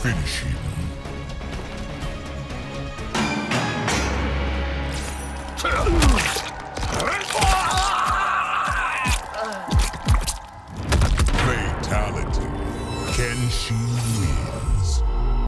Finish him. Fatality. Kenshi